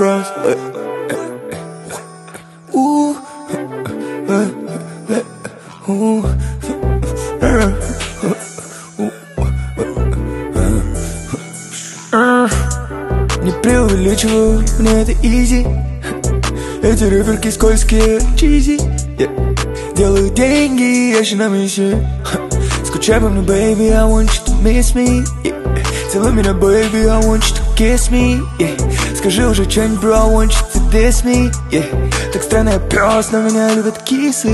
froze. Ooh. Ooh. Не преувеличиваю, мне это easy Эти рыверки скользкие, чизи yeah. Делаю деньги, я еще на миссии Скучай по мне, baby, I want you to miss me yeah. Целуй меня, baby, I want you to kiss me yeah. Скажи уже что-нибудь, I want you diss me yeah. Так странно, я пес, но меня любят кисы